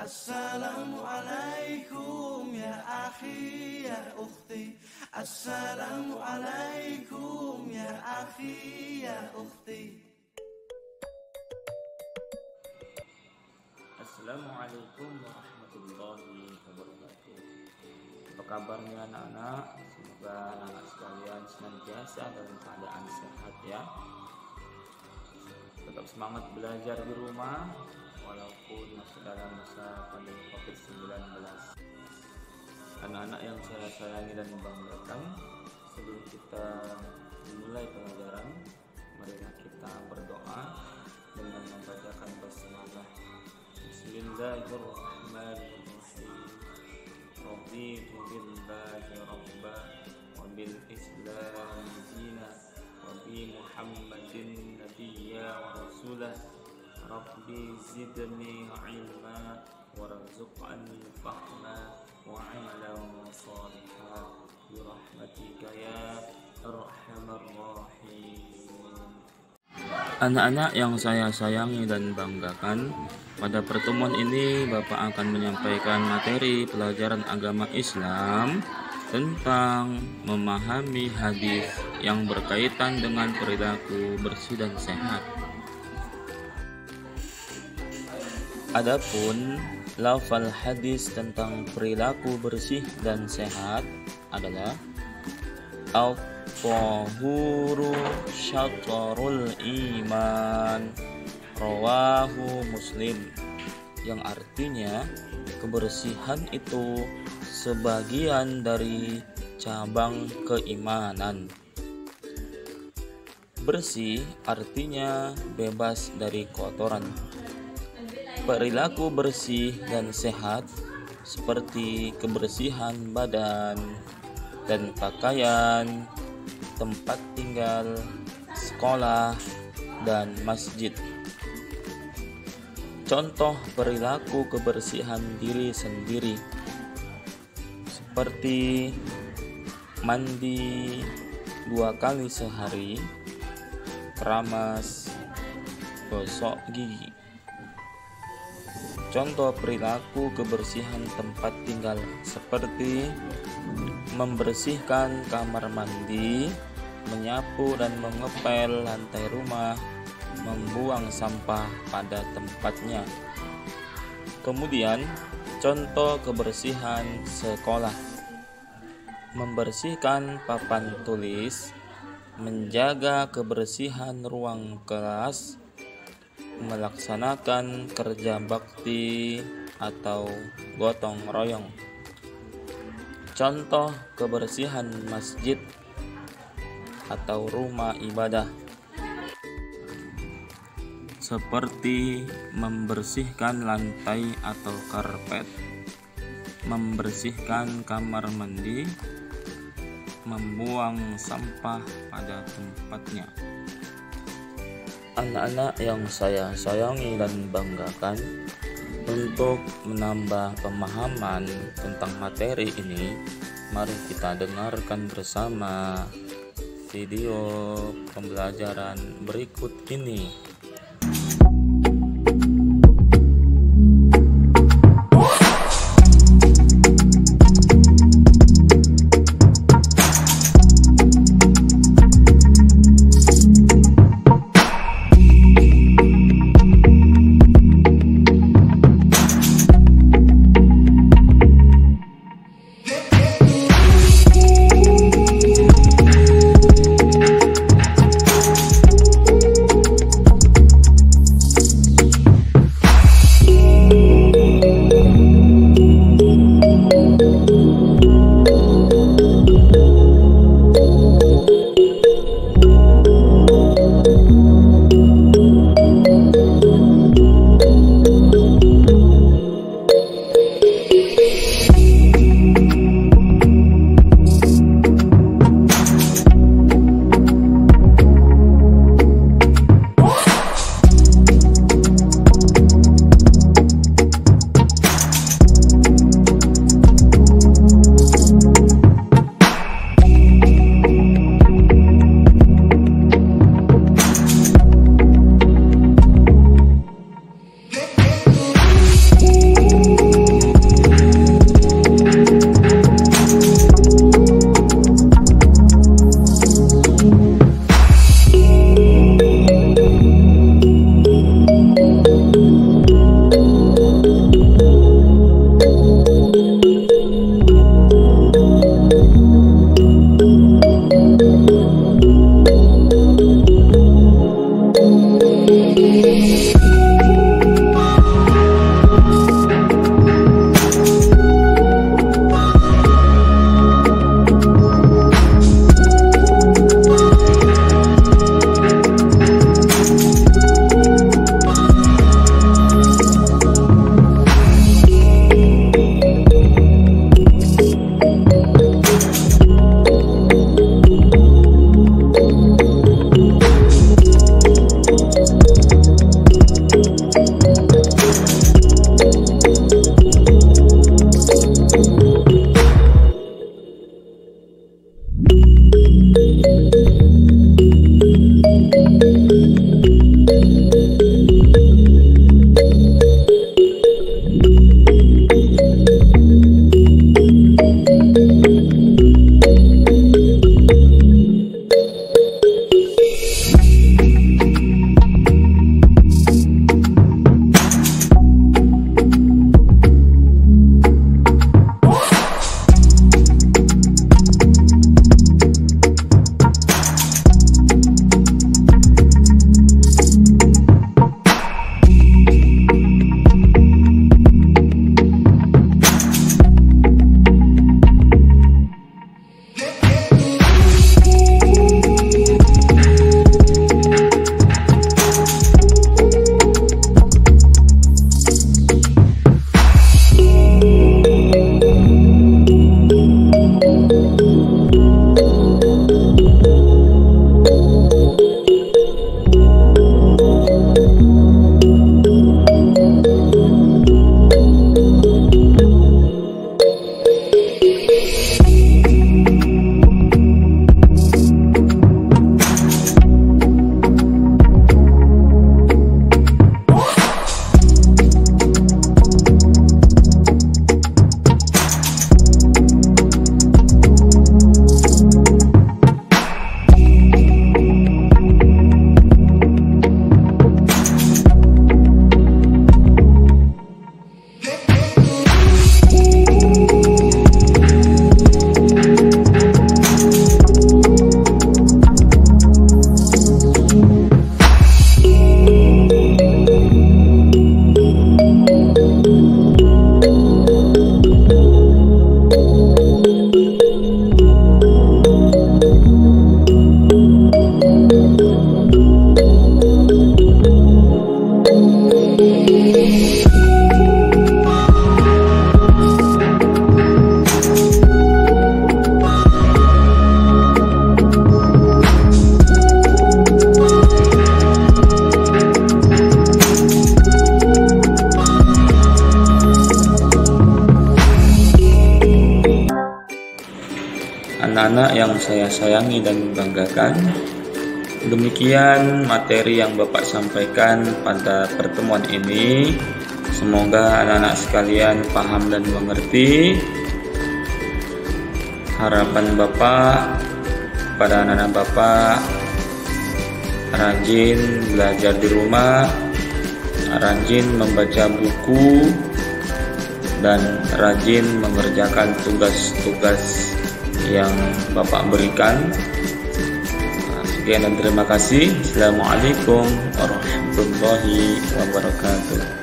Assalamualaikum ya akhi ya ukhti. Assalamualaikum ya akhi ya ukhti. Assalamualaikum warahmatullahi wabarakatuh. Apa kabarnya anak-anak? Semoga anak-anak sekalian senantiasa dalam keadaan sehat ya. Tetap semangat belajar di rumah Walaupun masih dalam masa pandemi COVID-19 Anak-anak yang saya sayangi dan banggakan Sebelum kita memulai pelajaran Marilah kita berdoa dengan membacakan basmalah Bismillahirrahmanirrahim rabba wa bil islam dina wa bi Rabbi zidni ilma warzuqni fahma wa amalan salihah birahmatika ya arhamar rahimin Anak-anak yang saya sayangi dan banggakan, pada pertemuan ini Bapak akan menyampaikan materi pelajaran agama Islam tentang memahami hadis yang berkaitan dengan perilaku bersih dan sehat. Adapun lafal hadis tentang perilaku bersih dan sehat adalah Al-Tahuru syatrul iman Rawahu muslim Yang artinya kebersihan itu sebagian dari cabang keimanan. Bersih artinya bebas dari kotoran Perilaku bersih dan sehat seperti kebersihan badan dan pakaian, tempat tinggal, sekolah, dan masjid. Contoh perilaku kebersihan diri sendiri seperti mandi dua kali sehari, keramas, gosok gigi. Contoh perilaku kebersihan tempat tinggal seperti membersihkan kamar mandi, menyapu dan mengepel lantai rumah, membuang sampah pada tempatnya. Kemudian, contoh kebersihan sekolah. Membersihkan papan tulis, menjaga kebersihan ruang kelas, melaksanakan kerja bakti atau gotong royong. Contoh kebersihan masjid atau rumah ibadah seperti membersihkan lantai atau karpet, membersihkan kamar mandi, membuang sampah pada tempatnya. Anak-anak yang saya sayangi dan banggakan, untuk menambah pemahaman tentang materi ini, mari kita dengarkan bersama video pembelajaran berikut ini. Saya sayangi dan banggakan. Demikian materi yang Bapak sampaikan pada pertemuan ini. Semoga anak-anak sekalian paham dan mengerti. Harapan Bapak pada anak-anak Bapak rajin belajar di rumah, rajin membaca buku, dan rajin mengerjakan tugas-tugas yang Bapak berikan. Sekian dan terima kasih. Assalamualaikum warahmatullahi wabarakatuh.